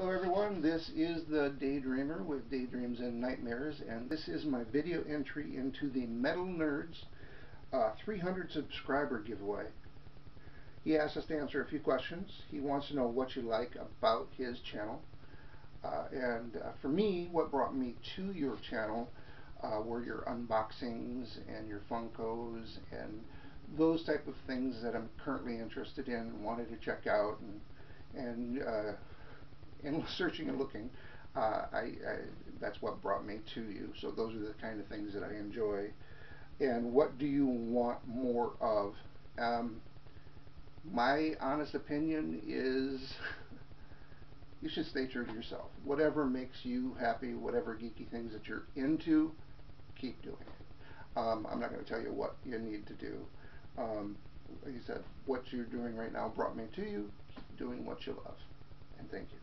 Hello everyone, this is the Daydreamer with Daydreams and Nightmares and this is my video entry into the Metal Nerds uh, 300 subscriber giveaway. He asked us to answer a few questions. He wants to know what you like about his channel. Uh, and uh, for me, what brought me to your channel uh, were your unboxings and your Funkos and those type of things that I'm currently interested in and wanted to check out and, and uh, in searching and looking, uh, I, I, that's what brought me to you. So those are the kind of things that I enjoy. And what do you want more of? Um, my honest opinion is you should stay true to yourself. Whatever makes you happy, whatever geeky things that you're into, keep doing it. Um, I'm not going to tell you what you need to do. Um, like you said, what you're doing right now brought me to you. Keep doing what you love. And thank you.